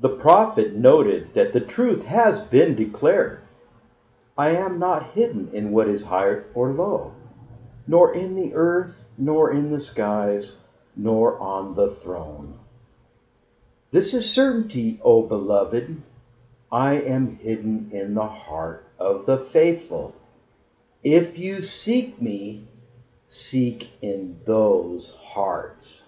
The prophet noted that the truth has been declared. I am not hidden in what is high or low, nor in the earth, nor in the skies, nor on the throne. This is certainty, O beloved. I am hidden in the heart of the faithful. If you seek me, seek in those hearts.